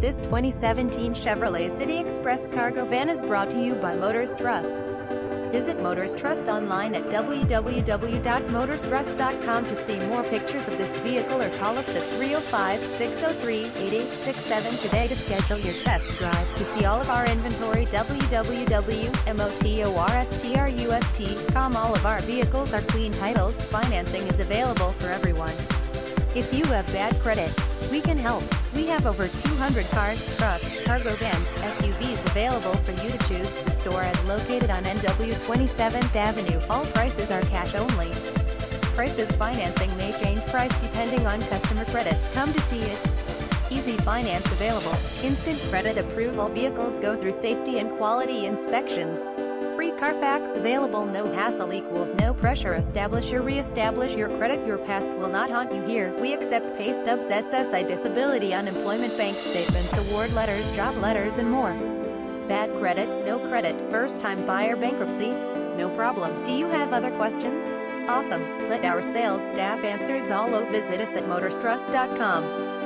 This 2017 Chevrolet City Express cargo van is brought to you by Motors Trust. Visit Motors Trust online at www.motorstrust.com to see more pictures of this vehicle or call us at 305-603-8867 today to schedule your test drive. To see all of our inventory, www.motorstrust.com. All of our vehicles are clean titles. Financing is available for everyone. If you have bad credit, we can help. We have over 200 cars, trucks, cargo vans, SUVs available for you to choose. The store is located on NW 27th Avenue. All prices are cash only. Prices financing may change price depending on customer credit. Come to see it. Easy finance available. Instant credit approval vehicles go through safety and quality inspections. Free Carfax available no hassle equals no pressure. Establish or re-establish your credit. Your past will not haunt you here. We accept pay stubs SSI disability unemployment bank statements award letters job letters and more. Bad credit no credit. First time buyer bankruptcy no problem. Do you have other questions? Awesome. Let our sales staff answers all. Visit us at motorstrust.com